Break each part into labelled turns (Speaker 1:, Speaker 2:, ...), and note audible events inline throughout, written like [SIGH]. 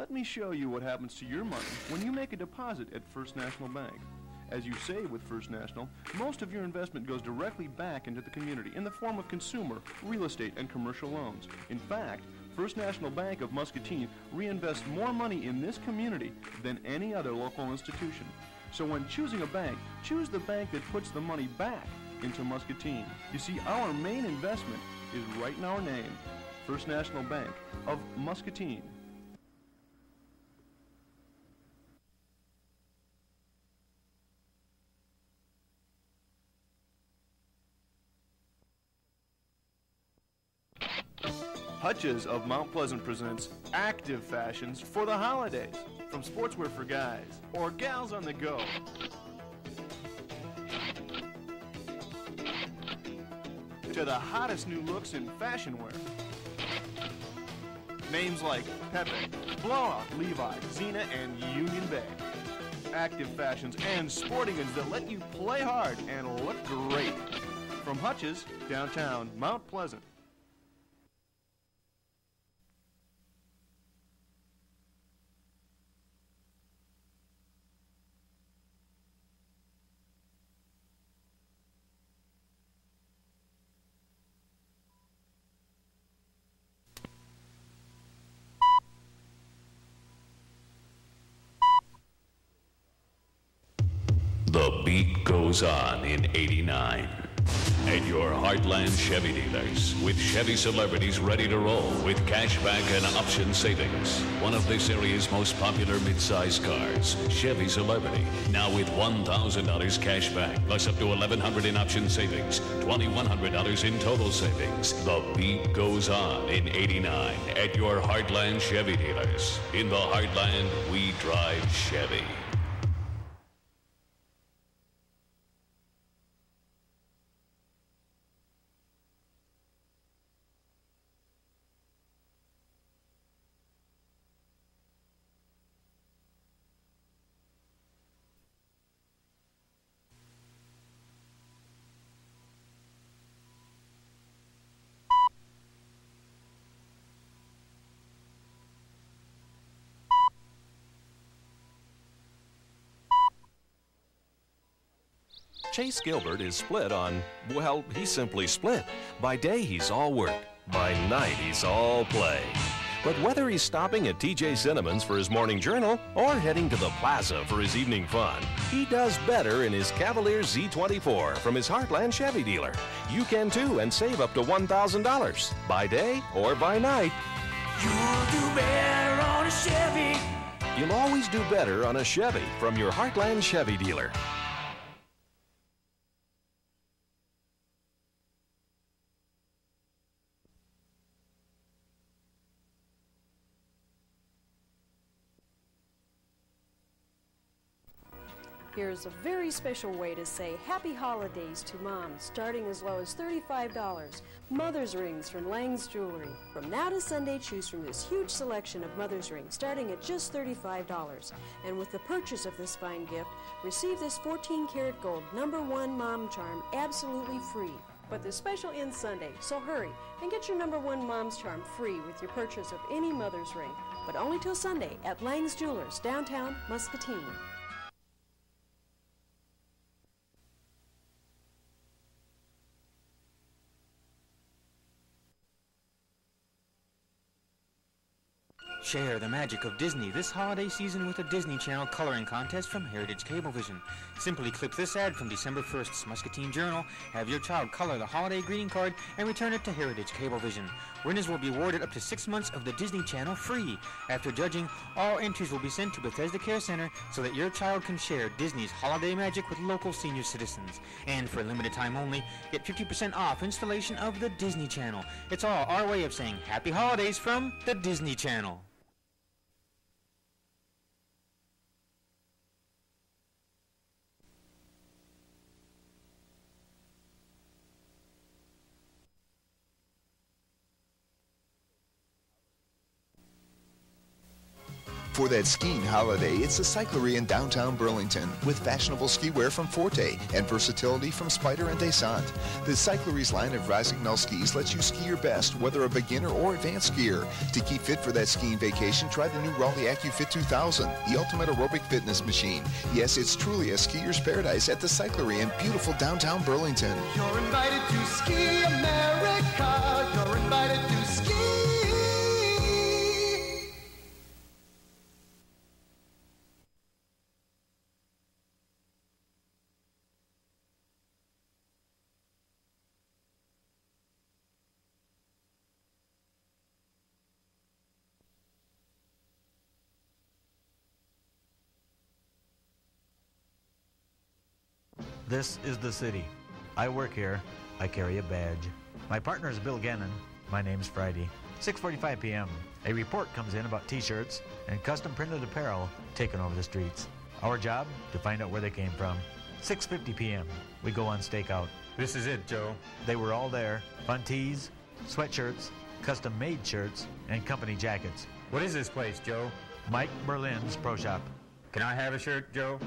Speaker 1: Let me show you what happens to your money when you make a deposit at First National Bank. As you save with First National, most of your investment goes directly back into the community in the form of consumer, real estate, and commercial loans. In fact, First National Bank of Muscatine reinvests more money in this community than any other local institution. So when choosing a bank, choose the bank that puts the money back into Muscatine. You see, our main investment is right in our name, First National Bank of Muscatine. Hutches of Mount Pleasant presents active fashions for the holidays. From sportswear for guys or gals on the go. To the hottest new looks in fashion wear. Names like Pepe, Blowout, Levi, Xena, and Union Bay. Active fashions and sporting goods that let you play hard and look great. From Hutches, downtown Mount Pleasant.
Speaker 2: The beat goes on in 89. At your Heartland Chevy dealers, with Chevy celebrities ready to roll with cashback and option savings. One of this area's most popular midsize cars, Chevy Celebrity. Now with $1,000 cash back, plus up to $1,100 in option savings, $2,100 in total savings. The beat goes on in 89 at your Heartland Chevy dealers. In the Heartland, we drive Chevy.
Speaker 3: Chase Gilbert is split on, well, he's simply split. By day, he's all work. By night, he's all play. But whether he's stopping at TJ Cinnamon's for his morning journal or heading to the plaza for his evening fun, he does better in his Cavalier Z24 from his Heartland Chevy dealer. You can too and save up to $1,000 by day or by night.
Speaker 4: You'll do better on a Chevy.
Speaker 3: You'll always do better on a Chevy from your Heartland Chevy dealer.
Speaker 5: Here's a very special way to say happy holidays to mom, starting as low as $35. Mother's rings from Lang's Jewelry. From now to Sunday, choose from this huge selection of mother's rings, starting at just $35. And with the purchase of this fine gift, receive this 14 karat gold number one mom charm absolutely free. But the special ends Sunday, so hurry and get your number one mom's charm free with your purchase of any mother's ring. But only till Sunday at Lang's Jewelers, downtown Muscatine.
Speaker 6: Share the magic of Disney this holiday season with a Disney Channel coloring contest from Heritage Cablevision. Simply clip this ad from December 1st's Muscatine Journal, have your child color the holiday greeting card, and return it to Heritage Cablevision. Winners will be awarded up to six months of the Disney Channel free. After judging, all entries will be sent to Bethesda Care Center so that your child can share Disney's holiday magic with local senior citizens. And for a limited time only, get 50% off installation of the Disney Channel. It's all our way of saying happy holidays from the Disney Channel.
Speaker 7: For that skiing holiday, it's the Cyclery in downtown Burlington with fashionable ski wear from Forte and versatility from Spyder and Descente. The Cyclery's line of Rossignol skis lets you ski your best, whether a beginner or advanced skier. To keep fit for that skiing vacation, try the new Raleigh AccuFit 2000, the ultimate aerobic fitness machine. Yes, it's truly a skier's paradise at the Cyclery in beautiful downtown Burlington.
Speaker 8: You're invited to Ski America. You're invited to ski.
Speaker 6: This is the city. I work here. I carry a badge. My partner is Bill Gannon. My name's Friday. 6:45 p.m. A report comes in about T-shirts and custom printed apparel taken over the streets. Our job to find out where they came from. 6:50 p.m. We go on stakeout.
Speaker 9: This is it, Joe.
Speaker 6: They were all there. Fun tees, sweatshirts, custom-made shirts, and company jackets.
Speaker 9: What is this place, Joe?
Speaker 6: Mike Berlin's Pro Shop.
Speaker 9: Can I have a shirt, Joe?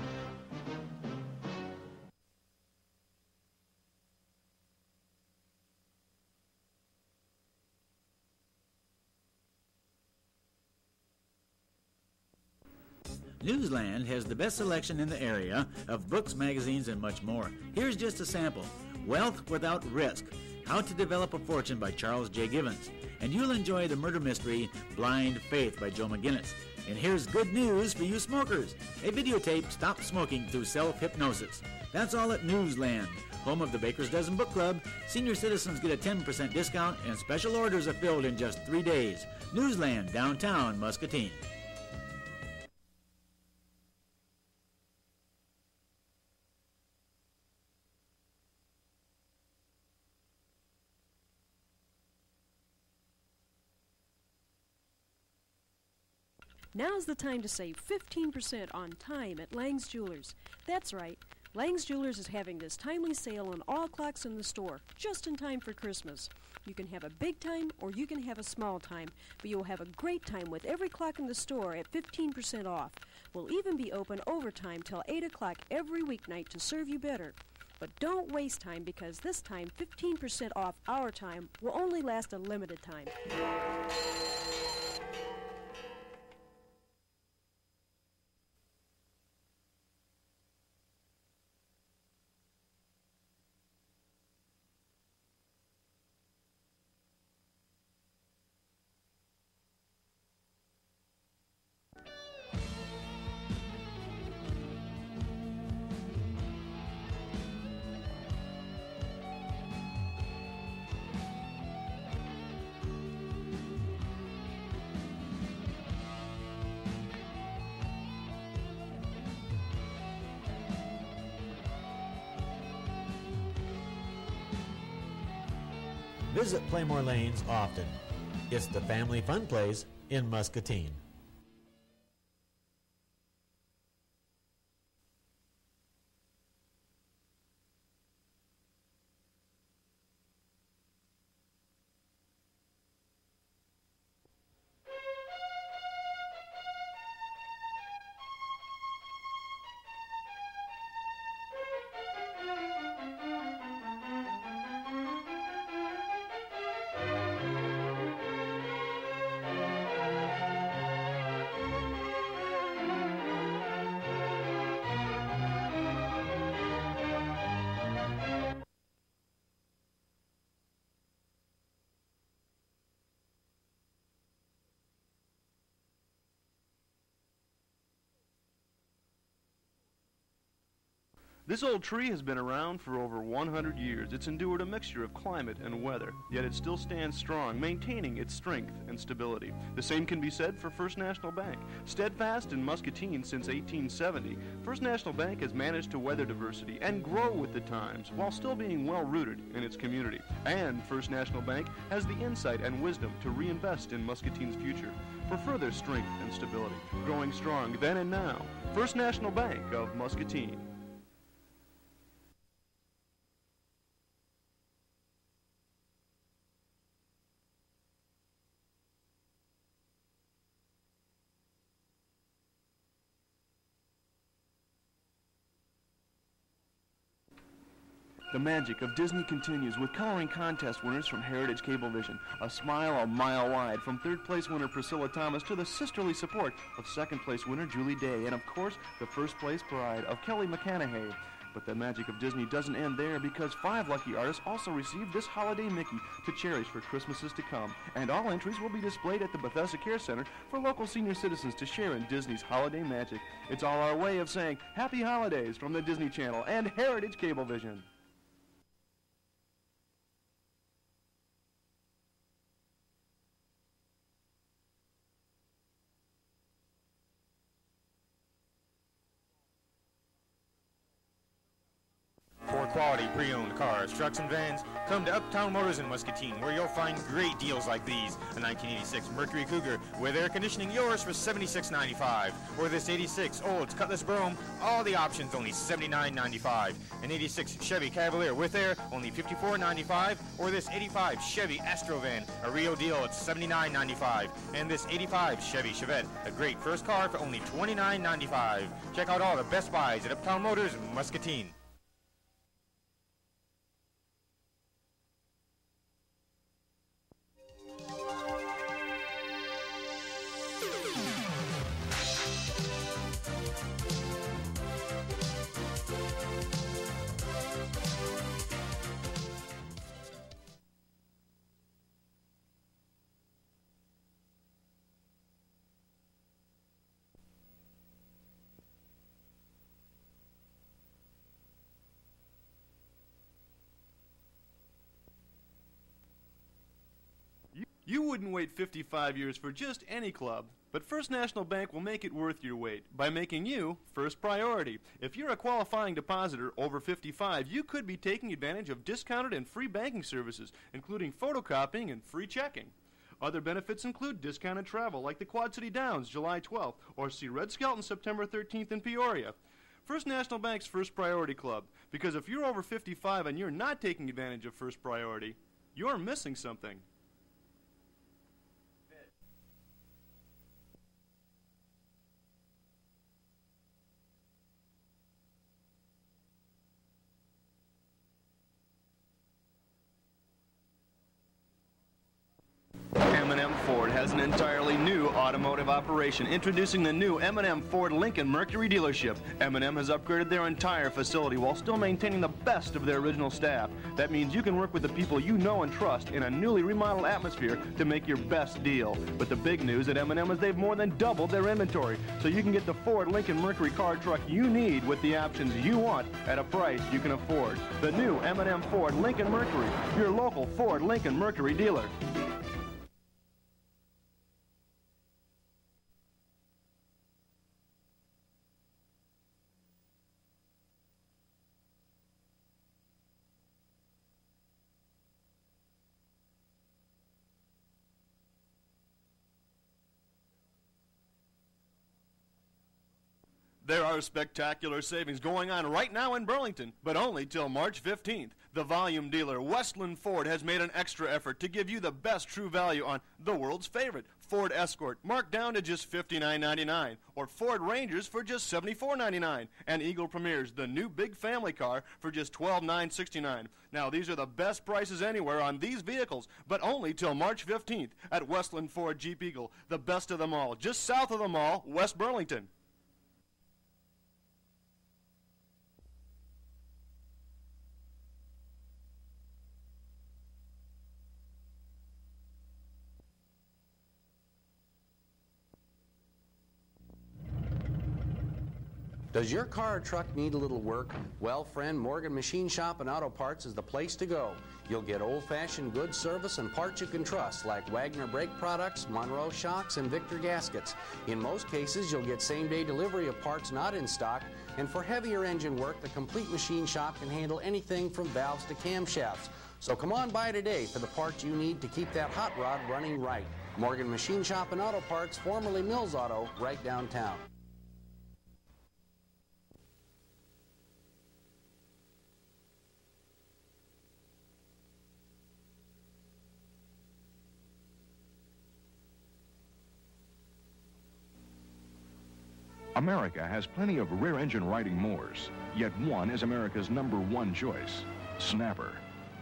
Speaker 10: Newsland has the best selection in the area of books, magazines, and much more. Here's just a sample Wealth Without Risk How to Develop a Fortune by Charles J. Givens. And you'll enjoy the murder mystery Blind Faith by Joe McGinniss. And here's good news for you smokers a videotape Stop Smoking Through Self Hypnosis. That's all at Newsland, home of the Baker's Dozen Book Club. Senior citizens get a 10% discount, and special orders are filled in just three days. Newsland, downtown Muscatine.
Speaker 5: Now's the time to save 15% on time at Lang's Jewelers. That's right. Lang's Jewelers is having this timely sale on all clocks in the store, just in time for Christmas. You can have a big time or you can have a small time, but you'll have a great time with every clock in the store at 15% off. We'll even be open overtime till 8 o'clock every weeknight to serve you better. But don't waste time because this time 15% off our time will only last a limited time.
Speaker 6: Visit Playmore Lanes often. It's the family fun place in Muscatine.
Speaker 1: This old tree has been around for over 100 years. It's endured a mixture of climate and weather, yet it still stands strong, maintaining its strength and stability. The same can be said for First National Bank. Steadfast in Muscatine since 1870, First National Bank has managed to weather diversity and grow with the times while still being well rooted in its community. And First National Bank has the insight and wisdom to reinvest in Muscatine's future for further strength and stability, growing strong then and now. First National Bank of Muscatine. The magic of Disney continues with coloring contest winners from Heritage Cablevision. A smile a mile wide from third place winner Priscilla Thomas to the sisterly support of second place winner Julie Day. And of course, the first place pride of Kelly McCanahay. But the magic of Disney doesn't end there because five lucky artists also received this holiday Mickey to cherish for Christmases to come. And all entries will be displayed at the Bethesda Care Center for local senior citizens to share in Disney's holiday magic. It's all our way of saying happy holidays from the Disney Channel and Heritage Cablevision.
Speaker 6: Cars, trucks, and vans, come to Uptown Motors in Muscatine, where you'll find great deals like these: a 1986 Mercury Cougar with air conditioning, yours for $76.95, or this '86 Olds Cutlass Brougham, all the options only $79.95. An '86 Chevy Cavalier with air, only $54.95, or this '85 Chevy Astrovan, a real deal at $79.95, and this '85 Chevy Chevette, a great first car for only $29.95. Check out all the best buys at Uptown Motors in Muscatine.
Speaker 1: You, wouldn't wait 55 years for just any club, but First National Bank will make it worth your wait by making you first priority. If you're a qualifying depositor over 55, you could be taking advantage of discounted and free banking services, including photocopying and free checking. Other benefits include discounted travel like the Quad City Downs July 12th or see Red Skelton September 13th in Peoria. First National Bank's First Priority Club, because if you're over 55 and you're not taking advantage of First Priority, you're missing something. M&M Ford has an entirely new automotive operation, introducing the new M&M Ford Lincoln Mercury dealership. M&M has upgraded their entire facility while still maintaining the best of their original staff. That means you can work with the people you know and trust in a newly remodeled atmosphere to make your best deal. But the big news at M&M is they've more than doubled their inventory, so you can get the Ford Lincoln Mercury car truck you need with the options you want at a price you can afford. The new M&M Ford Lincoln Mercury, your local Ford Lincoln Mercury dealer. There are spectacular savings going on right now in Burlington, but only till March 15th. The volume dealer Westland Ford has made an extra effort to give you the best true value on the world's favorite Ford Escort, marked down to just $59.99, or Ford Rangers for just $74.99, and Eagle Premiers, the new big family car, for just 12,969. Now, these are the best prices anywhere on these vehicles, but only till March 15th at Westland Ford Jeep Eagle, the best of them all, just south of the mall, West Burlington.
Speaker 11: Does your car or truck need a little work? Well, friend, Morgan Machine Shop and Auto Parts is the place to go. You'll get old-fashioned good service and parts you can trust, like Wagner brake products, Monroe shocks, and Victor gaskets. In most cases, you'll get same-day delivery of parts not in stock, and for heavier engine work, the complete machine shop can handle anything from valves to camshafts. So come on by today for the parts you need to keep that hot rod running right. Morgan Machine Shop and Auto Parts, formerly Mills Auto, right downtown.
Speaker 12: America has plenty of rear-engine riding mowers, yet one is America's number one choice. Snapper.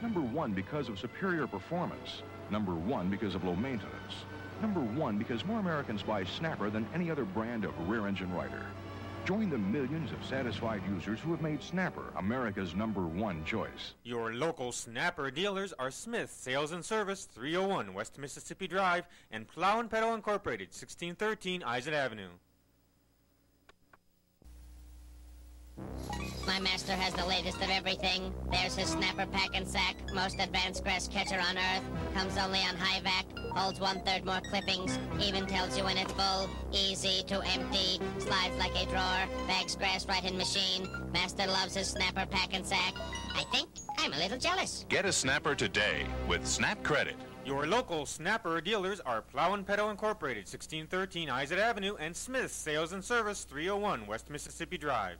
Speaker 12: Number one because of superior performance. Number one because of low maintenance. Number one because more Americans buy Snapper than any other brand of rear-engine rider. Join the millions of satisfied users who have made Snapper America's number one choice.
Speaker 6: Your local Snapper dealers are Smith Sales and Service, 301 West Mississippi Drive, and Plow and Pedal Incorporated, 1613 Isaac Avenue.
Speaker 13: My master has the latest of everything. There's his snapper pack and sack, most advanced grass catcher on earth. Comes only on high vac, holds one-third more clippings, even tells you when it's full. Easy to empty, slides like a drawer, bags grass right in machine. Master loves his snapper pack and sack. I think I'm a little jealous.
Speaker 2: Get a snapper today with Snap Credit.
Speaker 6: Your local Snapper dealers are Plow and Pedal Incorporated, 1613 Isaac Avenue, and Smith Sales and Service, 301 West Mississippi Drive.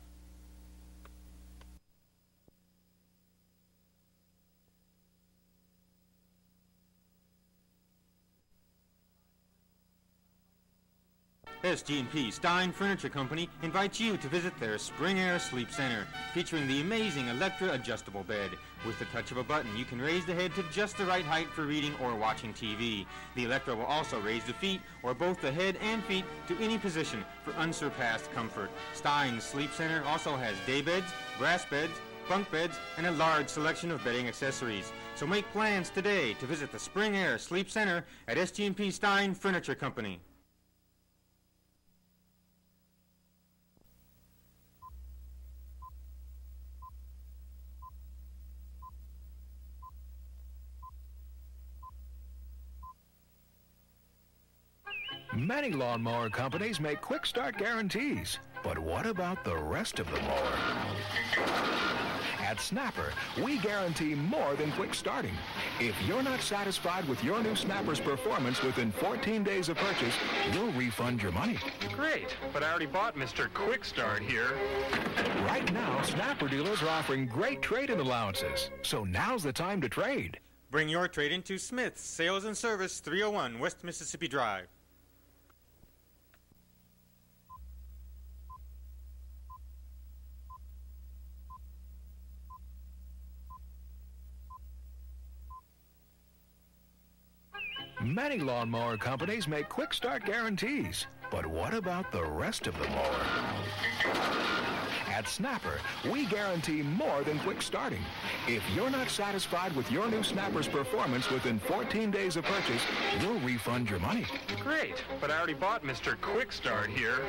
Speaker 6: SG&P Stein Furniture Company invites you to visit their Spring Air Sleep Center, featuring the amazing Electra adjustable bed. With the touch of a button, you can raise the head to just the right height for reading or watching TV. The Electra will also raise the feet, or both the head and feet, to any position for unsurpassed comfort. Stein's Sleep Center also has day beds, brass beds, bunk beds, and a large selection of bedding accessories. So make plans today to visit the Spring Air Sleep Center at SG&P Stein Furniture Company.
Speaker 14: Many lawnmower companies make quick start guarantees. But what about the rest of the mower? At Snapper, we guarantee more than quick starting. If you're not satisfied with your new Snapper's performance within 14 days of purchase, you'll refund your money.
Speaker 15: Great, but I already bought Mr. Quick Start here.
Speaker 14: Right now, Snapper dealers are offering great trade-in allowances. So now's the time to trade.
Speaker 6: Bring your trade in to Smith's Sales and Service, 301 West Mississippi Drive.
Speaker 14: Many lawnmower companies make quick start guarantees. But what about the rest of the mower? At Snapper, we guarantee more than quick starting. If you're not satisfied with your new Snapper's performance within 14 days of purchase, you'll refund your money.
Speaker 15: Great, but I already bought Mr. Quick Start here.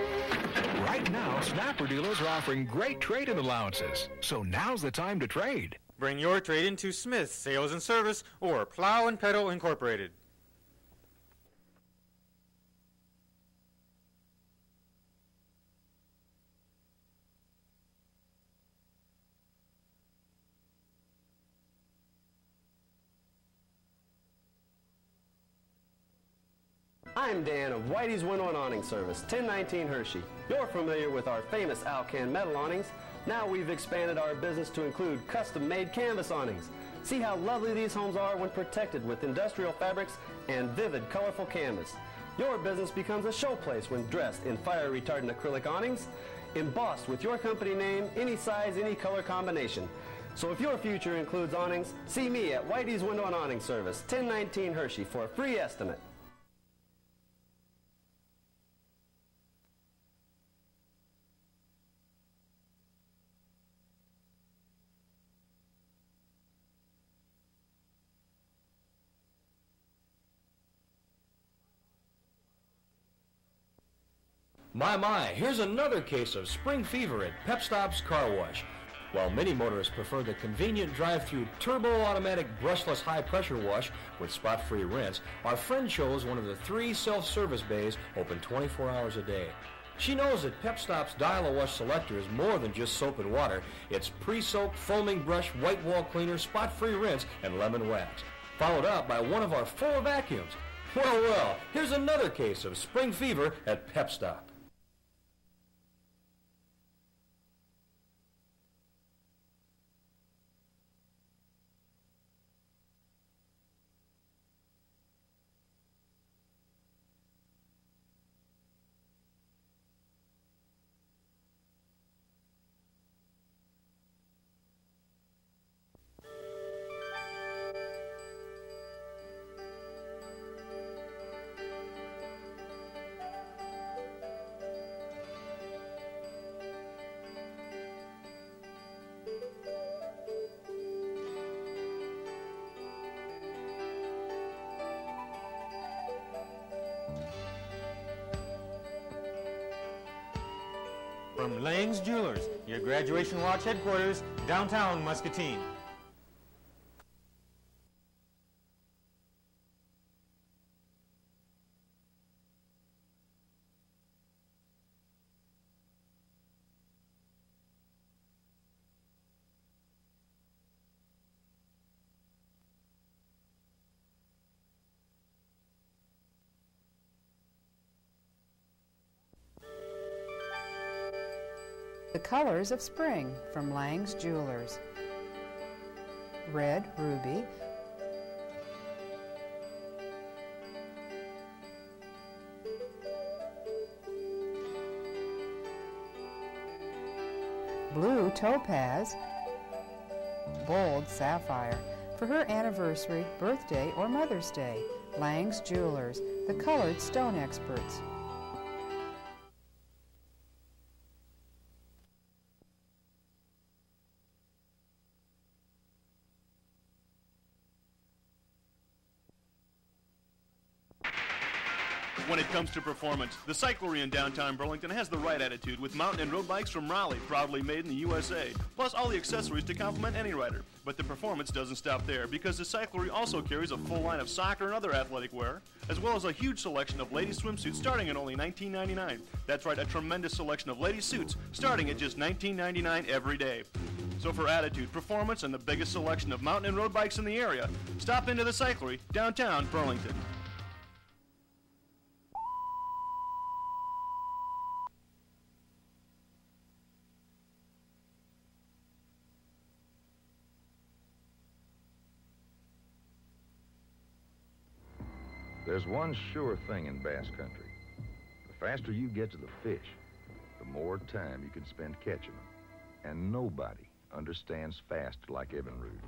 Speaker 14: Right now, Snapper dealers are offering great trade-in allowances. So now's the time to trade.
Speaker 6: Bring your trade in to Smith's Sales and Service or Plow and Pedal Incorporated.
Speaker 16: I'm Dan of Whitey's Window and Awning Service, 1019 Hershey. You're familiar with our famous Alcan metal awnings. Now we've expanded our business to include custom-made canvas awnings. See how lovely these homes are when protected with industrial fabrics and vivid, colorful canvas. Your business becomes a showplace when dressed in fire-retardant acrylic awnings, embossed with your company name, any size, any color combination. So if your future includes awnings, see me at Whitey's Window and Awning Service, 1019 Hershey for a free estimate.
Speaker 17: My, my, here's another case of spring fever at Pep Stop's Car Wash. While many motorists prefer the convenient drive-through turbo-automatic brushless high-pressure wash with spot-free rinse, our friend chose one of the three self-service bays open 24 hours a day. She knows that Pep Stop's Dial-A-Wash selector is more than just soap and water. It's pre-soaked foaming brush, white wall cleaner, spot-free rinse, and lemon wax. Followed up by one of our four vacuums. Well, well, here's another case of spring fever at Pep Stop.
Speaker 6: From Lang's Jewelers, your graduation watch headquarters, downtown Muscatine.
Speaker 18: Colors of spring from Lang's Jewelers. Red ruby, blue topaz, bold sapphire. For her anniversary, birthday, or Mother's Day, Lang's Jewelers, the colored stone experts.
Speaker 1: To performance, the Cyclery in downtown Burlington has the right attitude with mountain and road bikes from Raleigh, proudly made in the USA, plus all the accessories to complement any rider. But the performance doesn't stop there because the Cyclery also carries a full line of soccer and other athletic wear, as well as a huge selection of ladies' swimsuits starting at only $19.99. That's right, a tremendous selection of ladies' suits starting at just $19.99 every day. So for attitude, performance, and the biggest selection of mountain and road bikes in the area, stop into the Cyclery, downtown Burlington.
Speaker 12: There's one sure thing in bass country. The faster you get to the fish, the more time you can spend catching them. And nobody understands fast like Evinrude.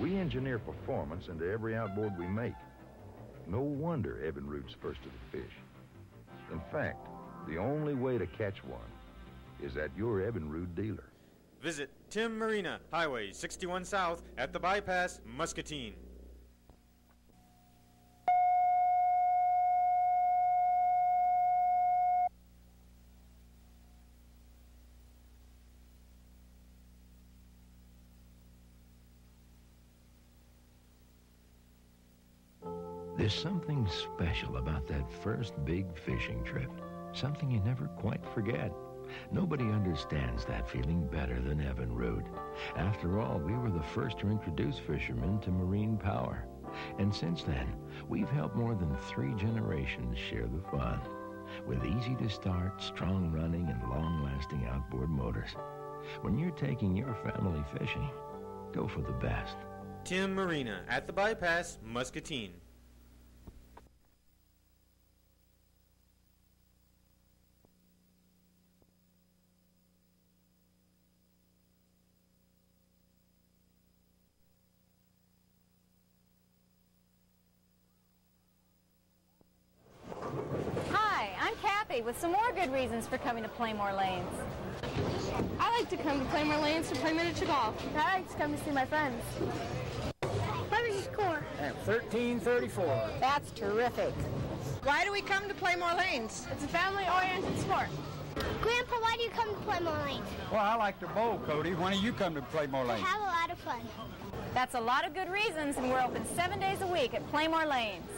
Speaker 12: We engineer performance into every outboard we make. No wonder Evinrude's first to the fish. In fact, the only way to catch one is at your Evinrude dealer.
Speaker 6: Visit Tim Marina, Highway 61 South, at the bypass, Muscatine.
Speaker 19: Something special about that first big fishing trip. Something you never quite forget. Nobody understands that feeling better than Evinrude. After all, we were the first to introduce fishermen to marine power. And since then, we've helped more than three generations share the fun. With easy to start, strong running, and long-lasting outboard motors. When you're taking your family fishing, go for the best.
Speaker 6: Tim Marina, at the bypass, Muscatine.
Speaker 20: Hi, I'm Kathy with some more good reasons for coming to Playmore Lanes.
Speaker 21: I like to come to Playmore Lanes to play miniature golf.
Speaker 20: I like to come to see my friends.
Speaker 21: What was your score?
Speaker 22: At 1334.
Speaker 20: That's terrific.
Speaker 21: Why do we come to Playmore Lanes? It's a family-oriented sport.
Speaker 23: Grandpa, why do you come to Playmore Lanes?
Speaker 22: Well, I like to bowl, Cody. Why don't you come to Playmore
Speaker 23: Lanes?
Speaker 22: Lane?
Speaker 23: have a lot of fun.
Speaker 20: That's a lot of good reasons, and we're open seven days a week at Playmore Lanes.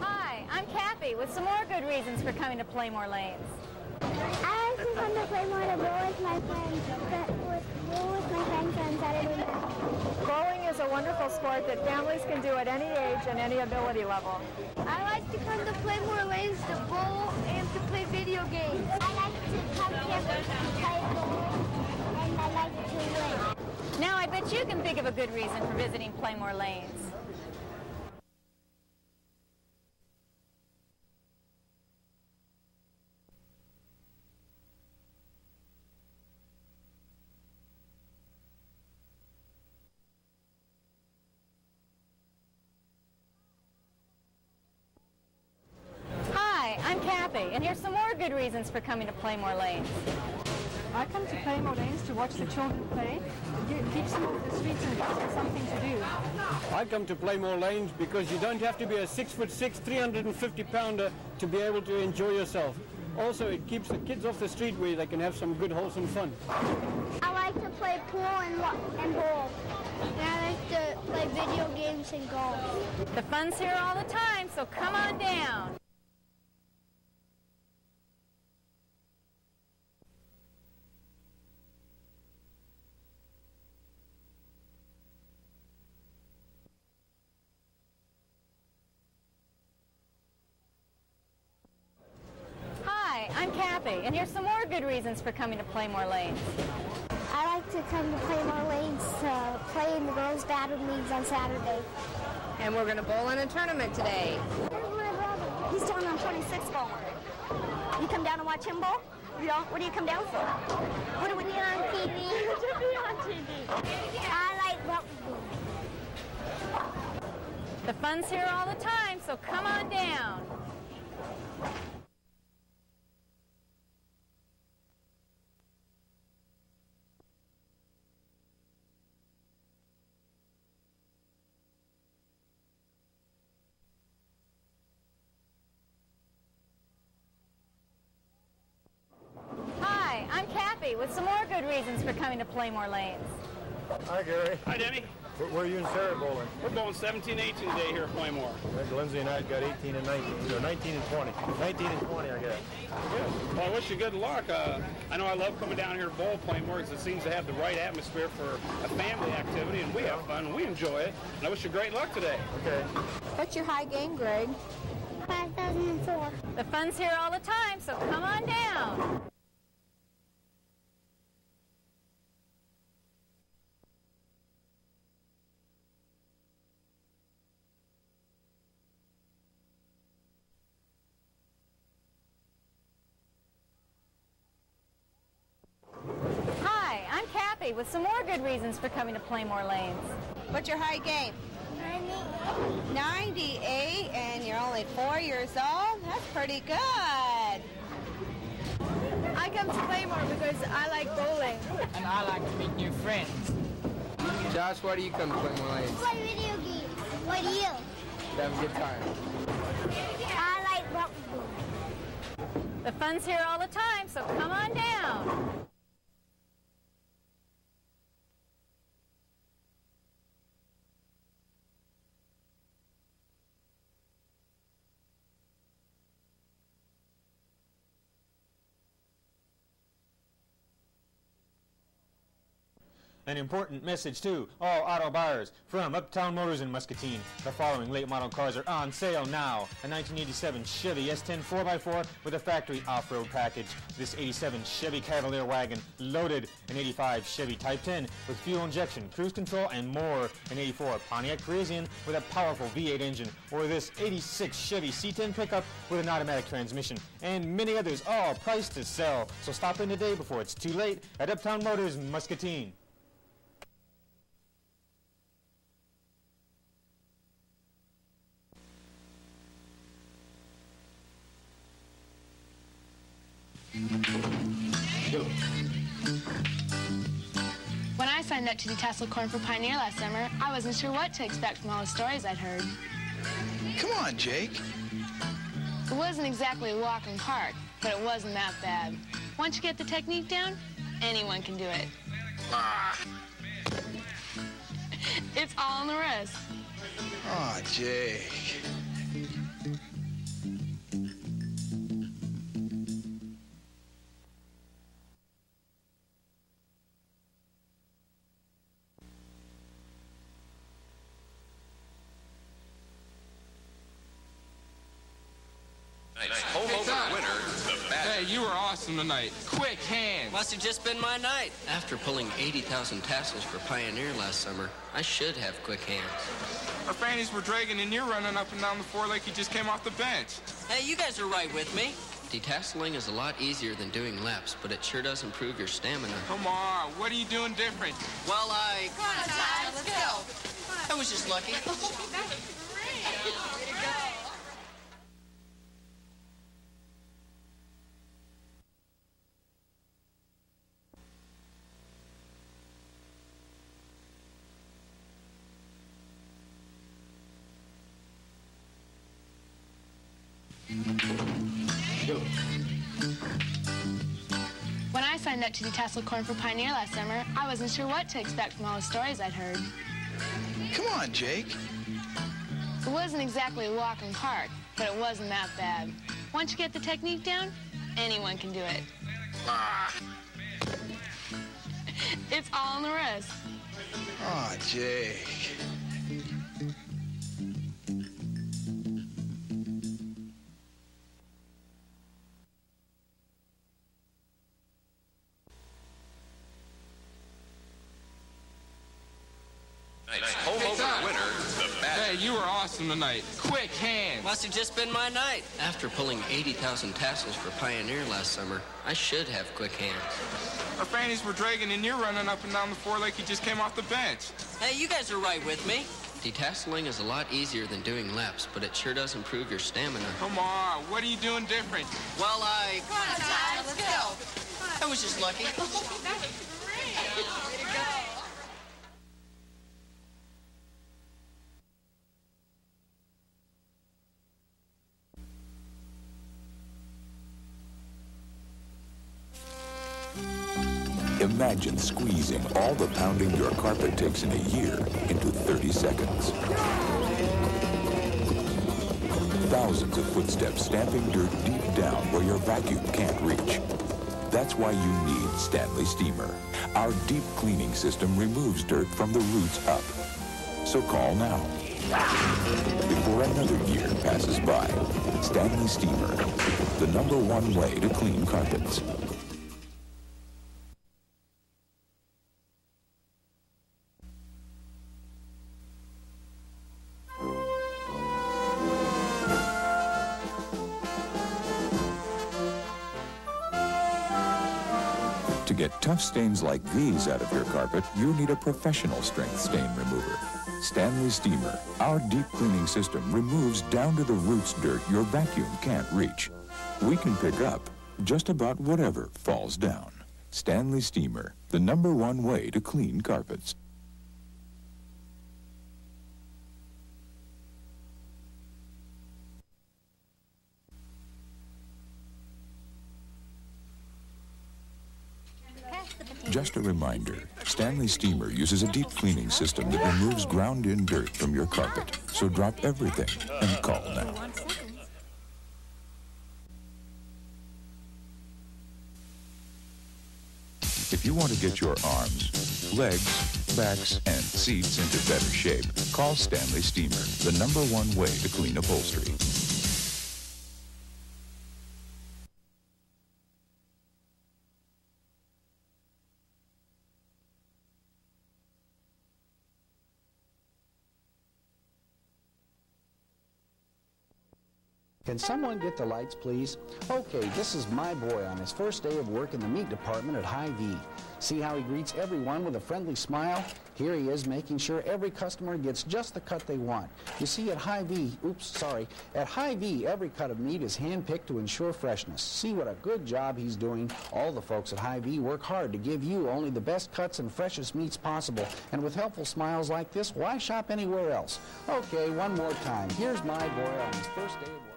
Speaker 20: Hi, I'm Kathy with some more good reasons for coming to Playmore Lanes.
Speaker 23: I like to come to Playmore to bowl with my friends, but with, bowl with my friends on Saturday night.
Speaker 20: Bowling is a wonderful sport that families can do at any age and any ability level.
Speaker 23: I like to come to Playmore Lanes to bowl and to play video games. I like to come here to play bowling, and I like to win.
Speaker 20: Now, I bet you can think of a good reason for visiting Playmore Lanes. Kathy, and here's some more good reasons for coming to Playmore Lanes.
Speaker 24: I come to Playmore Lanes to watch the children play. It keeps them off the streets and gives them something to do.
Speaker 22: I come to Playmore Lanes because you don't have to be a six foot six, 350 pounder to be able to enjoy yourself. Also, it keeps the kids off the street where they can have some good, wholesome fun.
Speaker 23: I like to play pool and, wa- and bowl. And I like to play video games and golf.
Speaker 20: The fun's here all the time, so come on down. Hi, I'm Kathy, and here's some more good reasons for coming to Playmore Lanes.
Speaker 23: I like to come to Playmore Lanes to play in the girls' battle leagues on Saturday.
Speaker 21: And we're going to bowl in a tournament today.
Speaker 23: Here's my brother. He's down on 26 bowling. You come down and watch him bowl? You don't? What do you come down for? What do we need on TV? to be on TV. I like rugby.
Speaker 20: The fun's here all the time, so come on down. Hi, I'm Kathy with some more good reasons for coming to Playmore Lanes.
Speaker 22: Hi, Gary.
Speaker 15: Hi, Debbie.
Speaker 22: Where, where are you and Sarah bowling?
Speaker 15: We're bowling 17 18 today here at Playmore.
Speaker 22: I Lindsay and I got 18 and 19. No, 19 and 20. 19 and 20, I guess.
Speaker 15: Good. Well, I wish you good luck. Uh, I know I love coming down here to bowl Playmore because it seems to have the right atmosphere for a family activity, and we have fun, and we enjoy it. And I wish you great luck today.
Speaker 22: Okay.
Speaker 21: What's your high game, Greg?
Speaker 23: 5004.
Speaker 20: The fun's here all the time, so come on down. Hi, I'm Kathy with some more good reasons for coming to Playmore Lanes.
Speaker 21: What's your high game? 98, and you're only four years old? That's pretty good.
Speaker 24: I come to Playmore because I like bowling.
Speaker 25: And I like to meet new friends.
Speaker 26: Josh, why do you come to Playmore Lanes?
Speaker 23: Play video games. What do you?
Speaker 26: Have a good time.
Speaker 23: I like rugby.
Speaker 20: The fun's here all the time, so come on down.
Speaker 6: An important message to all auto buyers from Uptown Motors in Muscatine. The following late model cars are on sale now. A 1987 Chevy S10 4x4 with a factory off-road package. This 87 Chevy Cavalier wagon loaded. An 85 Chevy Type 10 with fuel injection, cruise control, and more. An 84 Pontiac Parisienne with a powerful V8 engine. Or this 86 Chevy C10 pickup with an automatic transmission. And many others, all priced to sell. So stop in today before it's too late at Uptown Motors Muscatine.
Speaker 27: When I signed up to do Tassel Corn for Pioneer last summer, I wasn't sure what to expect from all the stories I'd heard.
Speaker 28: Come on, Jake.
Speaker 27: It wasn't exactly a walk in park, but it wasn't that bad. Once you get the technique down, anyone can do it. Ah. [LAUGHS] It's all in the wrist.
Speaker 28: Aw, ah, Jake.
Speaker 29: Home over winner, the bat.
Speaker 30: Hey, you were awesome tonight. Quick hands.
Speaker 31: Must have just been my night. After pulling 80,000 tassels for Pioneer last summer, I should have quick hands.
Speaker 30: Our fannies were dragging and you're running up and down the floor like you just came off the bench.
Speaker 31: Hey, you guys are right with me. Detasseling is a lot easier than doing laps, but it sure does improve your stamina.
Speaker 30: Come on, what are you doing different?
Speaker 31: Well, I...
Speaker 21: Come on, Ty, let's go.
Speaker 31: I was just lucky. [LAUGHS]
Speaker 27: up to detassel corn for Pioneer last summer, I wasn't sure what to expect from all the stories I'd heard.
Speaker 28: Come on, Jake.
Speaker 27: It wasn't exactly a walk in park, but it wasn't that bad. Once you get the technique down, anyone can do it. Ah. [LAUGHS] it's all in the wrist.
Speaker 28: Aw, oh, Jake.
Speaker 30: Awesome tonight. Quick hands.
Speaker 31: Must have just been my night. After pulling 80,000 tassels for Pioneer last summer, I should have quick hands.
Speaker 30: Our fannies were dragging and you're running up and down the floor like you just came off the bench.
Speaker 31: Hey, you guys are right with me. Detasseling is a lot easier than doing laps, but it sure does improve your stamina.
Speaker 30: Come on, what are you doing different?
Speaker 31: Well, I...
Speaker 21: Come on, Ty, let's go.
Speaker 31: I was just lucky.
Speaker 21: that was [LAUGHS] great.
Speaker 32: Imagine squeezing all the pounding your carpet takes in a year into 30 seconds. Thousands of footsteps stamping dirt deep down where your vacuum can't reach. That's why you need Stanley Steamer. Our deep cleaning system removes dirt from the roots up. So call now. Before another year passes by, Stanley Steamer, the number one way to clean carpets. Stains like these out of your carpet, you need a professional strength stain remover. Stanley Steamer, our deep cleaning system removes down to the roots dirt your vacuum can't reach. We can pick up just about whatever falls down. Stanley Steamer, the number one way to clean carpets. Just a reminder, Stanley Steamer uses a deep cleaning system that removes ground-in dirt from your carpet. So drop everything and call now. If you want to get your arms, legs, backs, and seats into better shape, call Stanley Steamer, the number one way to clean upholstery.
Speaker 33: Can someone get the lights, please? Okay, this is my boy on his first day of work in the meat department at Hy-Vee. See how he greets everyone with a friendly smile? Here he is making sure every customer gets just the cut they want. You see, at Hy-Vee, oops, sorry, at Hy-Vee, every cut of meat is hand-picked to ensure freshness. See what a good job he's doing. All the folks at Hy-Vee work hard to give you only the best cuts and freshest meats possible. And with helpful smiles like this, why shop anywhere else? Okay, one more time. Here's my boy on his first day of work.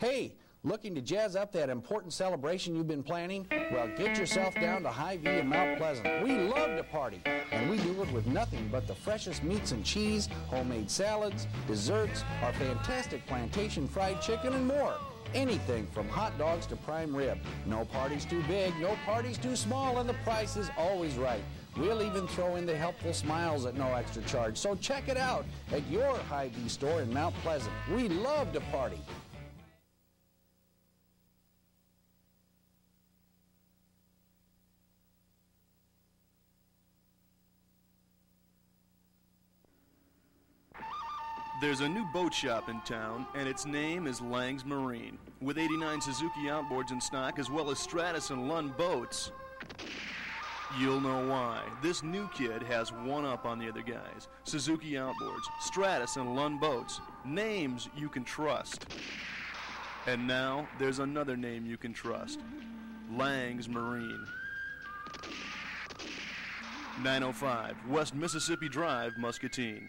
Speaker 33: Hey, looking to jazz up that important celebration you've been planning? Well, get yourself down to Hy-Vee in Mount Pleasant. We love to party, and we do it with nothing but the freshest meats and cheese, homemade salads, desserts, our fantastic plantation fried chicken, and more. Anything from hot dogs to prime rib. No party's too big, no party's too small, and the price is always right. We'll even throw in the helpful smiles at no extra charge. So check it out at your Hy-Vee store in Mount Pleasant. We love to party.
Speaker 1: There's a new boat shop in town, and its name is Lang's Marine. With 89 Suzuki outboards in stock, as well as Stratus and Lund boats. You'll know why. This new kid has one up on the other guys. Suzuki outboards, Stratus, and Lund boats. Names you can trust. And now, there's another name you can trust. Lang's Marine. 905 West Mississippi Drive, Muscatine.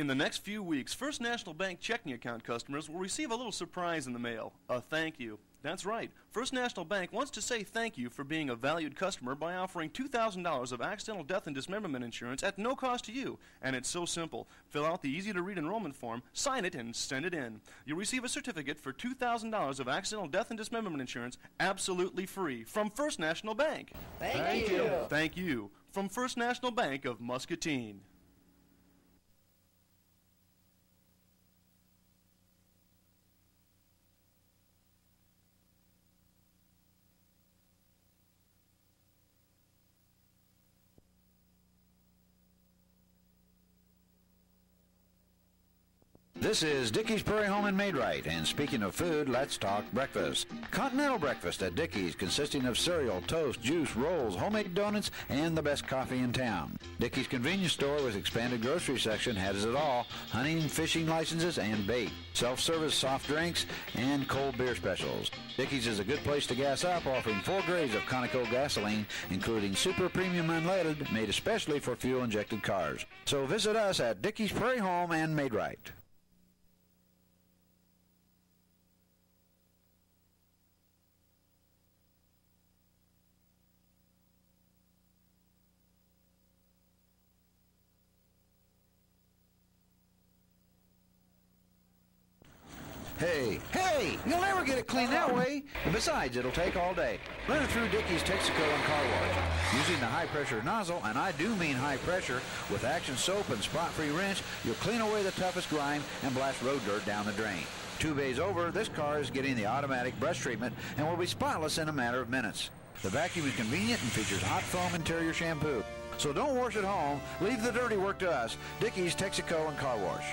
Speaker 1: In the next few weeks, First National Bank checking account customers will receive a little surprise in the mail a thank you. That's right. First National Bank wants to say thank you for being a valued customer by offering $2,000 of accidental death and dismemberment insurance at no cost to you. And it's so simple. Fill out the easy to read enrollment form, sign it, and send it in. You'll receive a certificate for $2,000 of accidental death and dismemberment insurance absolutely free from First National Bank.
Speaker 33: Thank Thank you. you.
Speaker 1: Thank you. From First National Bank of Muscatine.
Speaker 34: This is Dickey's Prairie Home and Maid-Rite, and speaking of food, let's talk breakfast. Continental breakfast at Dickey's, consisting of cereal, toast, juice, rolls, homemade donuts, and the best coffee in town. Dickey's convenience store with expanded grocery section has it all: hunting, fishing licenses, and bait, self-service soft drinks, and cold beer specials. Dickey's is a good place to gas up, offering four grades of Conoco gasoline, including super premium unleaded, made especially for fuel-injected cars. So visit us at Dickey's Prairie Home and Maid-Rite. Hey, hey, you'll never get it clean that way. And besides, it'll take all day. Run it through Dickey's Texaco and Car Wash. Using the high-pressure nozzle, and I do mean high pressure, with Action Soap and Spot-Free Rinse, you'll clean away the toughest grime and blast road dirt down the drain. Two bays over, this car is getting the automatic brush treatment and will be spotless in a matter of minutes. The vacuum is convenient and features hot foam interior shampoo. So don't wash at home. Leave the dirty work to us. Dickey's Texaco and Car Wash.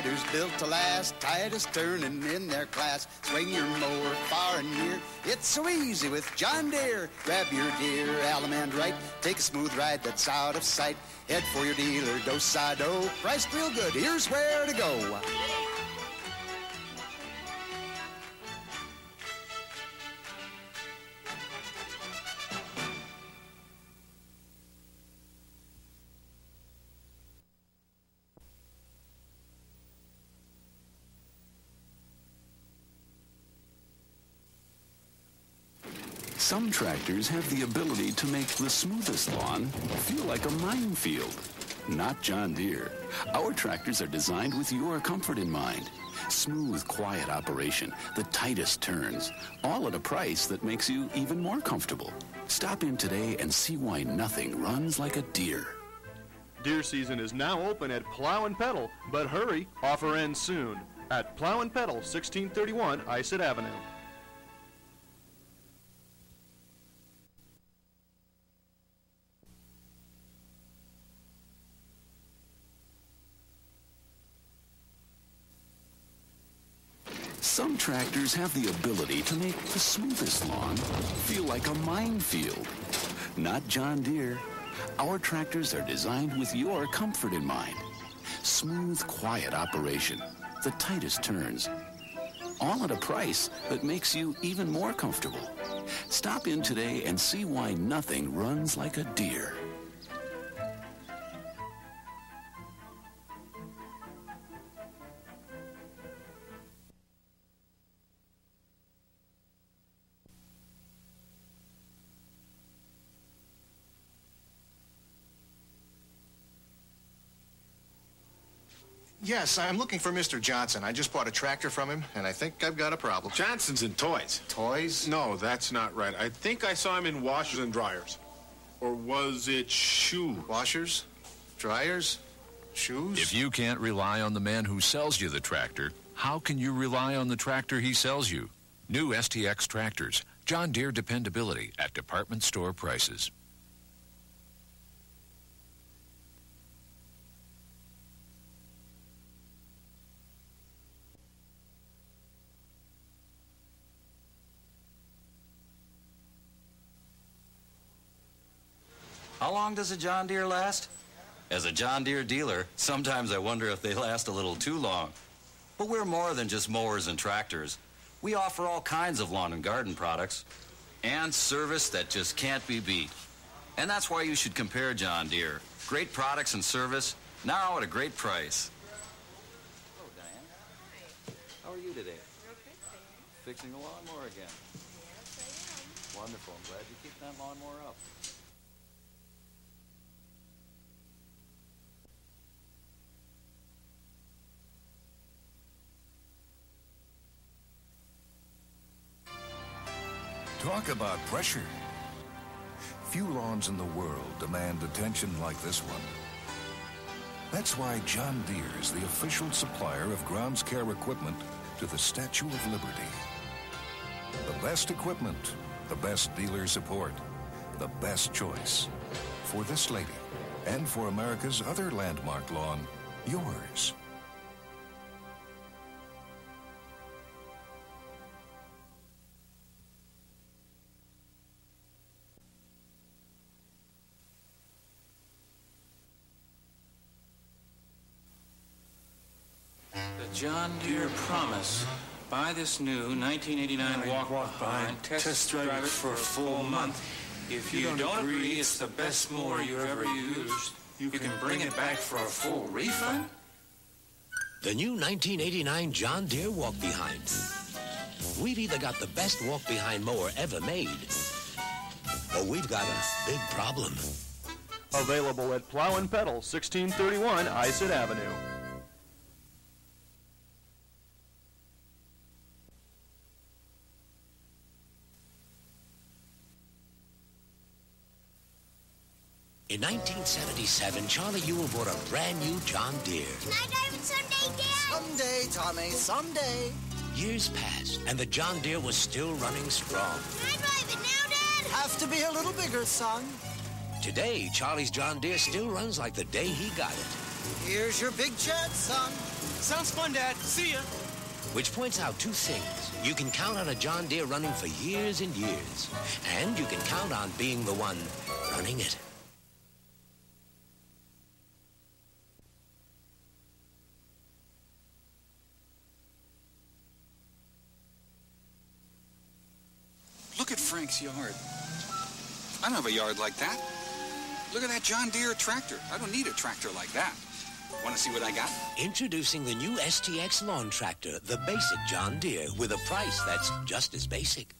Speaker 35: Riders built to last, tightest turning in their class. Swing your mower far and near. It's so easy with John Deere. Grab your Deere Alum and right. Take a smooth ride that's out of sight. Head for your dealer, Dos Sado. Priced real good. Here's where to go.
Speaker 36: Some tractors have the ability to make the smoothest lawn feel like a minefield. Not John Deere. Our tractors are designed with your comfort in mind. Smooth, quiet operation, the tightest turns, all at a price that makes you even more comfortable. Stop in today and see why nothing runs like a Deere.
Speaker 1: Deer season is now open at Plow and Pedal, but hurry, offer ends soon. At Plow and Pedal, 1631 Isett Avenue.
Speaker 36: Some tractors have the ability to make the smoothest lawn feel like a minefield. Not John Deere. Our tractors are designed with your comfort in mind. Smooth, quiet operation, the tightest turns, all at a price that makes you even more comfortable. Stop in today and see why nothing runs like a Deere.
Speaker 37: Yes, I'm looking for Mr. Johnson. I just bought a tractor from him, and I think I've got a problem.
Speaker 38: Johnson's in toys.
Speaker 37: Toys?
Speaker 38: No, that's not right. I think I saw him in washers and dryers. Or was it shoes?
Speaker 37: Washers? Dryers? Shoes?
Speaker 39: If you can't rely on the man who sells you the tractor, how can you rely on the tractor he sells you?
Speaker 40: New STX tractors, John Deere dependability at department store prices.
Speaker 41: How long does a John Deere last? As a John Deere dealer, sometimes I wonder if they last a little too long. But we're more than just mowers and tractors. We offer all kinds of lawn and garden products and service that just can't be beat. And that's why you should compare John Deere. Great products and service, now at a great price. Hello, Diane. Hi. How are you today? Fixing a lawnmower again. Yes, I am. Wonderful. I'm glad you keep that lawnmower up.
Speaker 32: Talk about pressure. Few lawns in the world demand attention like this one. That's why John Deere is the official supplier of grounds care equipment to the Statue of Liberty. The best equipment, the best dealer support, the best choice. For this lady, and for America's other landmark lawn, yours.
Speaker 42: Promise. Buy this new 1989 walk, walk behind, test drive it for a full month. If you, don't agree it's the best mower you've ever used, you can bring it back for a full refund.
Speaker 43: The new 1989 John Deere Walk Behind. We've either got the best walk behind mower ever made, or we've got a big problem.
Speaker 1: Available at Plow and Pedal, 1631 Isett Avenue.
Speaker 43: In 1977, Charlie Ewell bought a brand new John Deere.
Speaker 23: Can I drive it someday, Dad?
Speaker 44: Someday, Tommy, someday.
Speaker 43: Years passed, and the John Deere was still running strong.
Speaker 23: Can I drive it now, Dad?
Speaker 44: Have to be a little bigger, son.
Speaker 43: Today, Charlie's John Deere still runs like the day he got it.
Speaker 44: Here's your big chance, son.
Speaker 42: Sounds fun, Dad. See ya.
Speaker 43: Which points out two things. You can count on a John Deere running for years and years, and you can count on being the one running it.
Speaker 45: Look yard. I don't have a yard like that. Look at that John Deere tractor. I don't need a tractor like that. Want to see what I got?
Speaker 43: Introducing the new STX lawn tractor, the basic John Deere, with a price that's just as basic.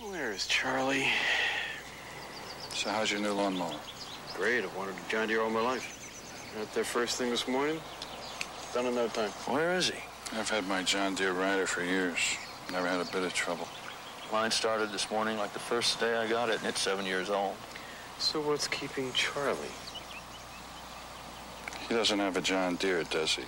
Speaker 45: Where is Charlie? So how's your new lawnmower?
Speaker 46: Great. I've wanted a John Deere all my life. Out there first thing this morning. Done in no time.
Speaker 45: Where is he? I've had my John Deere rider for years. Never had a bit of trouble.
Speaker 46: Mine started this morning like the first day I got it, and it's seven years old. So what's keeping Charlie?
Speaker 45: He doesn't have a John Deere, does he?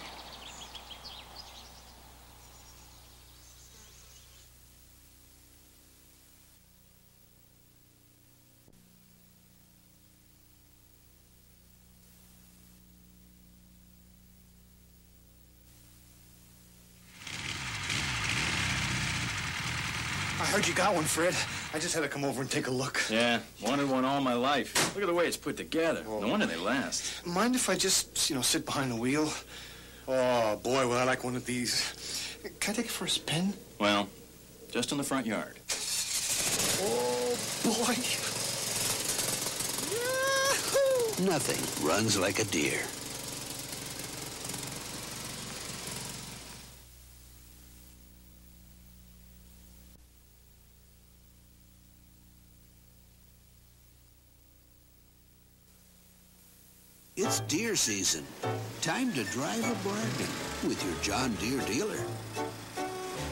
Speaker 37: Got one, Fred. I just had to come over and take a look.
Speaker 41: Yeah, wanted one all my life. Look at the way it's put together. No wonder they last.
Speaker 37: Mind if I just, you know, sit behind the wheel? Oh, boy, would I like one of these. Can I take it for a spin?
Speaker 41: Well, just in the front yard.
Speaker 37: Oh, boy. Yahoo!
Speaker 43: Nothing runs like a deer. It's deer season. Time to drive a bargain with your John Deere dealer.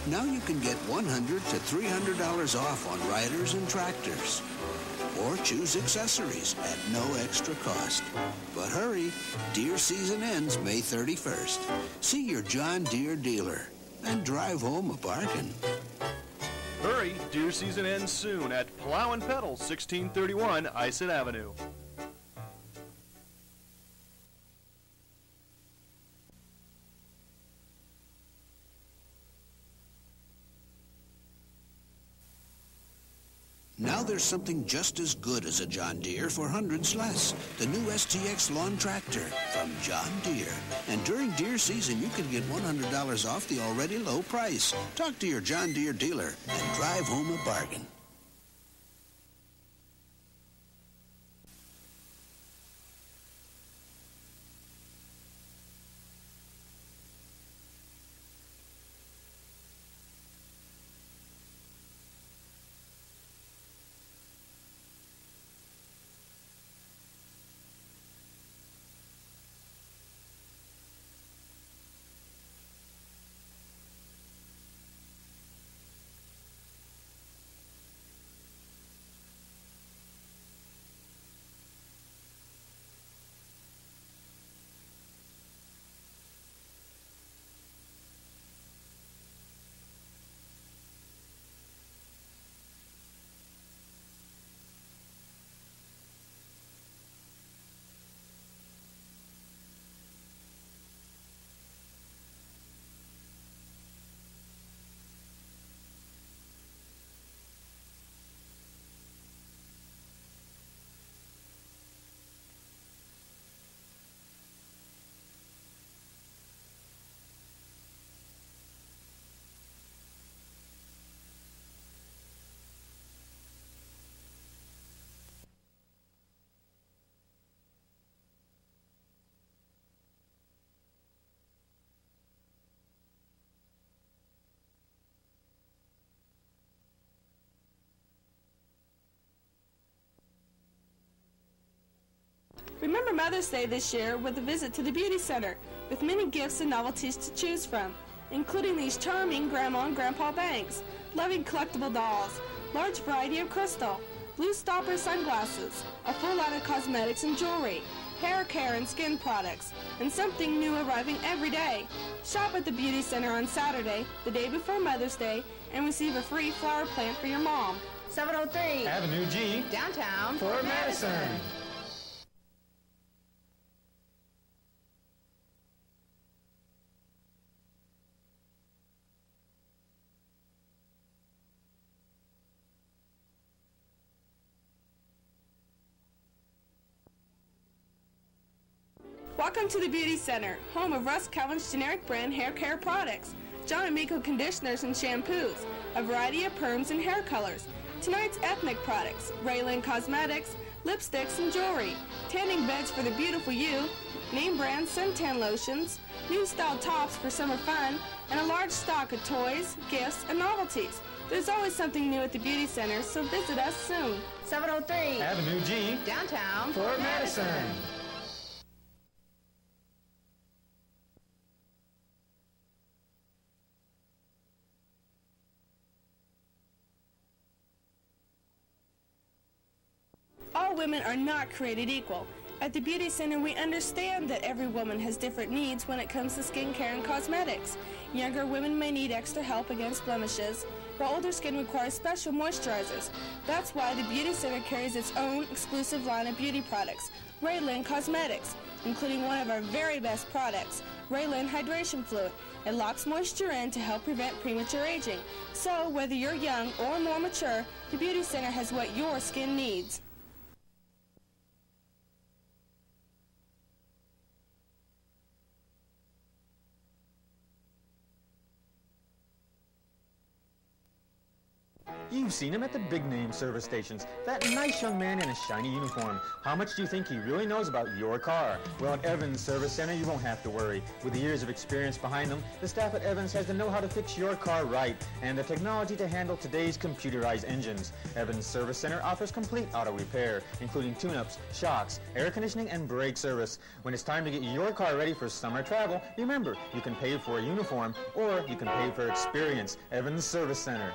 Speaker 43: Now you can get $100 to $300 off on riders and tractors.
Speaker 41: or choose accessories at no extra cost. But hurry, deer season ends May 31st. See your John Deere dealer and drive home a bargain.
Speaker 1: Hurry, deer season ends soon at Plow and Pedal, 1631 Isett Avenue.
Speaker 41: Now there's something just as good as a John Deere for hundreds less. The new STX lawn tractor from John Deere. And during deer season, you can get $100 off the already low price. Talk to your John Deere dealer and drive home a bargain.
Speaker 47: Remember Mother's Day this year with a visit to the Beauty Center with many gifts and novelties to choose from, including these charming Grandma and Grandpa banks, loving collectible dolls, large variety of crystal, blue stopper sunglasses, a full line of cosmetics and jewelry, hair care and skin products, and something new arriving every day. Shop at the Beauty Center on Saturday, the day before Mother's Day, and receive a free flower plant for your mom.
Speaker 48: 703
Speaker 6: Avenue G,
Speaker 48: downtown
Speaker 6: Fort Madison.
Speaker 47: Welcome to the Beauty Center, home of Russ Kalvin's generic brand hair care products, John and Miko conditioners and shampoos, a variety of perms and hair colors, tonight's ethnic products, Raylan Cosmetics, lipsticks and jewelry, tanning beds for the beautiful you, name brand suntan lotions, new style tops for summer fun, and a large stock of toys, gifts, and novelties. There's always something new at the Beauty Center, so visit us soon.
Speaker 48: 703
Speaker 6: Avenue G,
Speaker 48: downtown
Speaker 6: Fort Madison.
Speaker 47: All women are not created equal. At the Beauty Center, we understand that every woman has different needs when it comes to skincare and cosmetics. Younger women may need extra help against blemishes, while older skin requires special moisturizers. That's why the Beauty Center carries its own exclusive line of beauty products, Raylan Cosmetics, including one of our very best products, Raylan Hydration Fluid. It locks moisture in to help prevent premature aging. So, whether you're young or more mature, the Beauty Center has what your skin needs.
Speaker 6: You've seen him at the big name service stations. That nice young man in a shiny uniform. How much do you think he really knows about your car? Well, at Evans Service Center, you won't have to worry. With the years of experience behind them, the staff at Evans has the know-how to fix your car right and the technology to handle today's computerized engines. Evans Service Center offers complete auto repair, including tune-ups, shocks, air conditioning, and brake service. When it's time to get your car ready for summer travel, remember, you can pay for a uniform or you can pay for experience. Evans Service Center.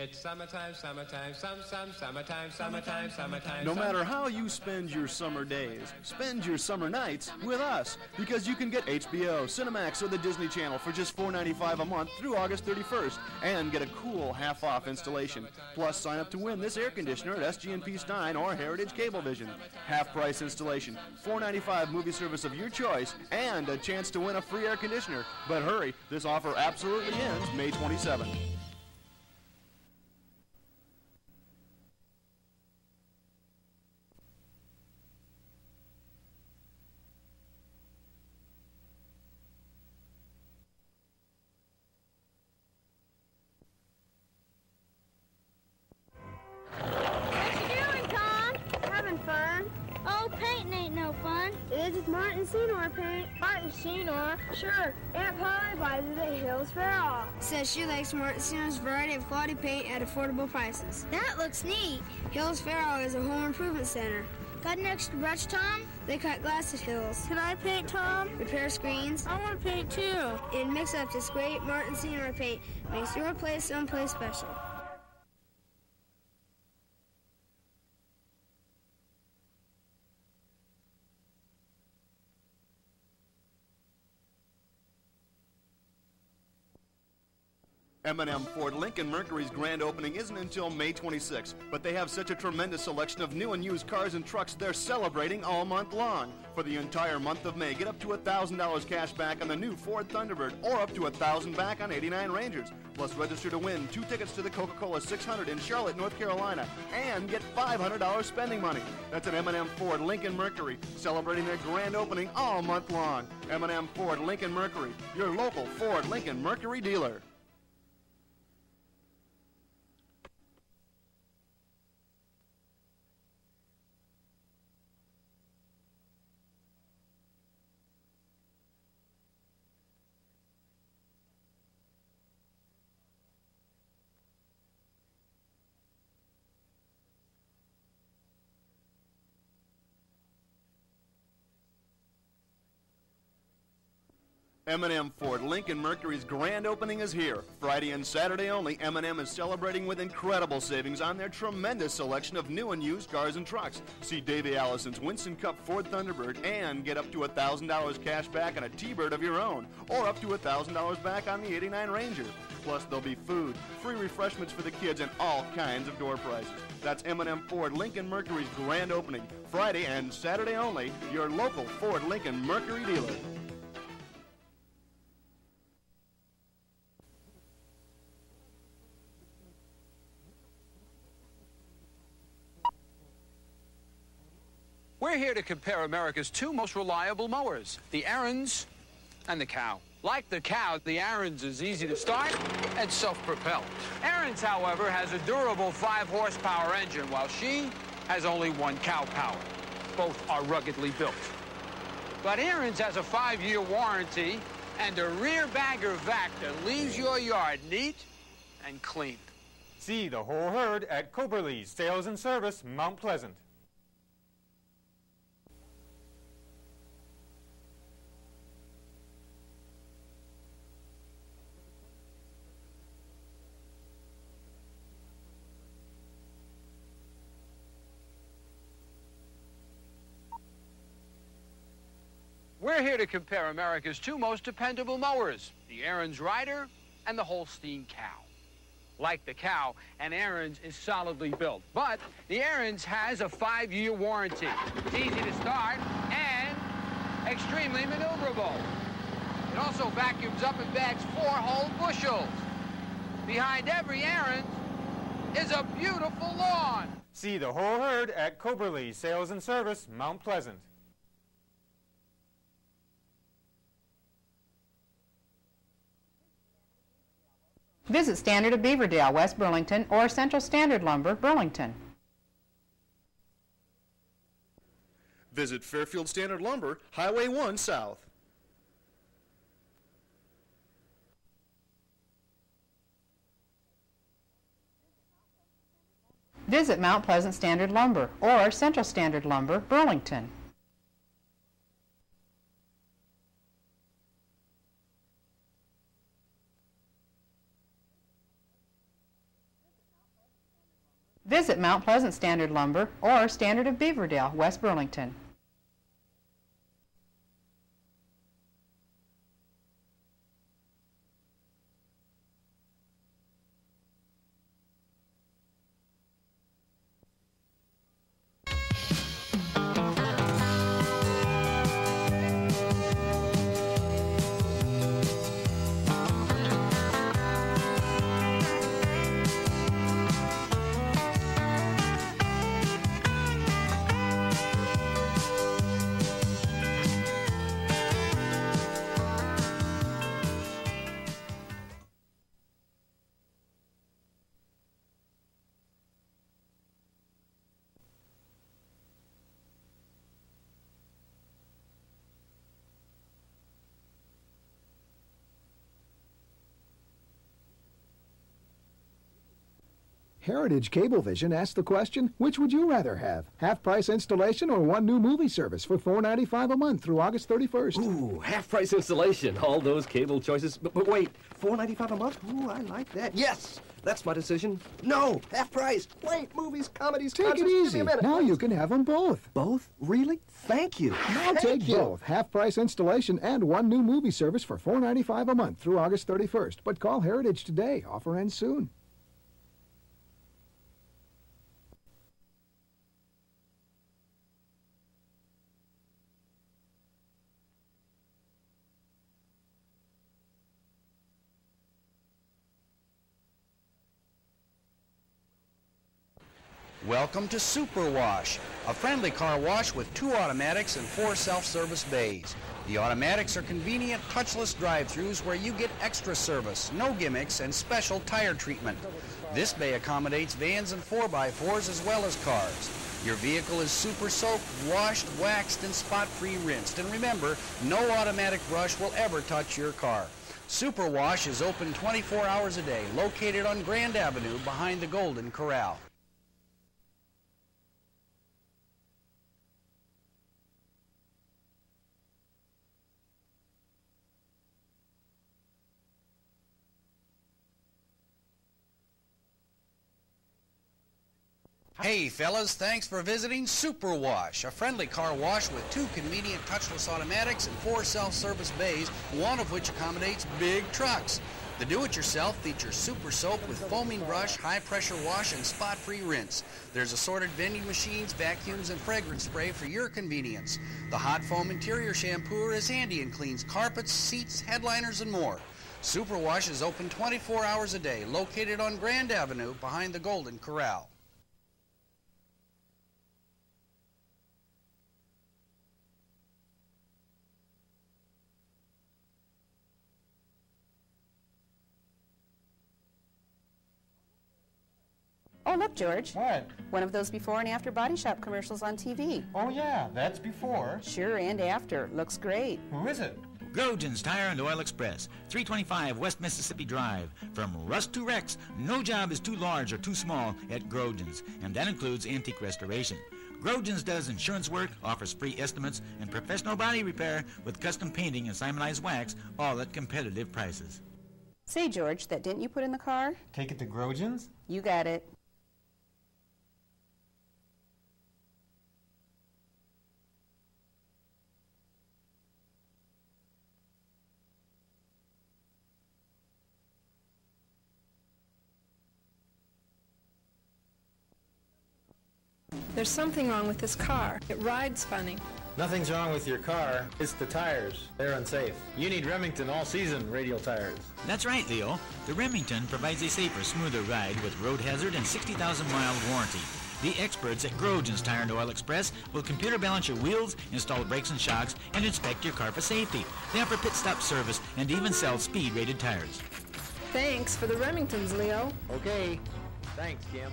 Speaker 49: It's summertime, summertime, some, some, summertime, summertime, summertime.
Speaker 1: No matter how you spend your summer days, spend your summer nights with us because you can get HBO, Cinemax, or the Disney Channel for just $4.95 a month through August 31st and get a cool half-off installation. Plus, sign up to win this air conditioner at SG&P Stein or Heritage Cablevision. Half-price installation, $4.95 movie service of your choice, and a chance to win a free air conditioner. But hurry, this offer absolutely ends May 27th.
Speaker 23: Sure. Aunt Polly buys it at Hills for All. Says she likes Martin Senour's variety of quality paint at affordable prices. That looks neat. Hills Farrell is a home improvement center. Got an extra brush, Tom? They cut glass at Hills. Can I paint, Tom? Repair screens? I want to paint too. And mix up this great Martin Seymour paint makes your place someplace special.
Speaker 1: M&M Ford Lincoln Mercury's grand opening isn't until May 26, but they have such a tremendous selection of new and used cars and trucks they're celebrating all month long. For the entire month of May, get up to $1,000 cash back on the new Ford Thunderbird or up to 1000 back on 89 Rangers. Plus register to win two tickets to the Coca-Cola 600 in Charlotte, North Carolina and get $500 spending money. That's at M&M Ford Lincoln Mercury, celebrating their grand opening all month long. M&M Ford Lincoln Mercury, your local Ford Lincoln Mercury dealer. M&M Ford Lincoln Mercury's grand opening is here. Friday and Saturday only, M&M is celebrating with incredible savings on their tremendous selection of new and used cars and trucks. See Davey Allison's Winston Cup Ford Thunderbird and get up to $1,000 cash back on a T-Bird of your own, or up to $1,000 back on the 89 Ranger. Plus, there'll be food, free refreshments for the kids, and all kinds of door prizes. That's M&M Ford Lincoln Mercury's grand opening, Friday and Saturday only, your local Ford Lincoln Mercury dealer.
Speaker 50: We're here to compare America's two most reliable mowers, the Ariens and the Cow. Like the Cow, the Ariens is easy to start and self-propelled. Ariens, however, has a durable 5-horsepower engine, while she has only one cow power. Both are ruggedly built. But Ariens has a 5-year warranty and a rear bagger vac that leaves your yard neat and clean.
Speaker 51: See the whole herd at Coberly's Sales and Service, Mount Pleasant.
Speaker 50: We're here to compare America's two most dependable mowers, the Ariens Rider and the Holstein Cow. Like the cow, an Ariens is solidly built, but the Ariens has a five-year warranty. It's easy to start and extremely maneuverable. It also vacuums up and bags four whole bushels. Behind every Ariens is a beautiful lawn.
Speaker 51: See the whole herd at Coberly's Sales and Service, Mount Pleasant.
Speaker 52: Visit Standard of Beaverdale, West Burlington, or Central Standard Lumber, Burlington.
Speaker 1: Visit Fairfield Standard Lumber, Highway 1 South.
Speaker 52: Visit Mount Pleasant Standard Lumber or Central Standard Lumber, Burlington.
Speaker 18: Visit Mount Pleasant Standard Lumber or Standard of Beaverdale, West Burlington.
Speaker 45: Heritage Cablevision asked the question, which would you rather have? Half price installation or one new movie service for $4.95 a month through August 31st?
Speaker 53: Ooh, half price installation. All those cable choices. But, but wait, $4.95 a month? Ooh, I like that. Yes, that's my decision. No, half price. Wait, movies, comedies,
Speaker 45: Take
Speaker 53: concerts.
Speaker 45: it easy.
Speaker 53: a.
Speaker 45: Now you can have them both.
Speaker 53: Both? Really? Thank you.
Speaker 45: Now take
Speaker 53: you.
Speaker 45: both. Half price installation and one new movie service for $4.95 a month through August 31st. But call Heritage today. Offer ends soon.
Speaker 33: Welcome to Super Wash, a friendly car wash with two automatics and four self-service bays. The automatics are convenient touchless drive-throughs where you get extra service, no gimmicks, and special tire treatment. This bay accommodates vans and 4x4s as well as cars. Your vehicle is super soaked, washed, waxed, and spot-free rinsed. And remember, no automatic brush will ever touch your car. Super Wash is open 24 hours a day, located on Grand Avenue behind the Golden Corral. Hey fellas, thanks for visiting Super Wash, a friendly car wash with two convenient touchless automatics and four self-service bays, one of which accommodates big trucks. The do-it-yourself features super soap with foaming brush, high-pressure wash, and spot-free rinse. There's assorted vending machines, vacuums, and fragrance spray for your convenience. The hot foam interior shampooer is handy and cleans carpets, seats, headliners, and more. Super Wash is open 24 hours a day, located on Grand Avenue behind the Golden Corral.
Speaker 54: Oh, look, George.
Speaker 6: What?
Speaker 54: One of those before and after Body Shop commercials on TV.
Speaker 6: Oh, yeah, that's before.
Speaker 54: Sure, and after. Looks great.
Speaker 6: Who is it?
Speaker 10: Grogan's Tire and Oil Express, 325 West Mississippi Drive. From rust to Rex, no job is too large or too small at Grogan's, and that includes antique restoration. Grogan's does insurance work, offers free estimates, and professional body repair with custom painting and simonized wax, all at competitive prices.
Speaker 54: Say, George, that didn't you put in the car?
Speaker 6: Take it to Grogan's?
Speaker 54: You got it.
Speaker 48: There's something wrong with this car. It rides funny.
Speaker 55: Nothing's wrong with your car. It's the tires. They're unsafe. You need Remington all-season radial tires.
Speaker 10: That's right, Leo. The Remington provides a safer, smoother ride with road hazard and 60,000 mile warranty. The experts at Grogan's Tire and Oil Express will computer balance your wheels, install brakes and shocks, and inspect your car for safety. They offer pit stop service and even sell speed rated tires.
Speaker 48: Thanks for the Remingtons, Leo.
Speaker 55: Okay. Thanks, Kim.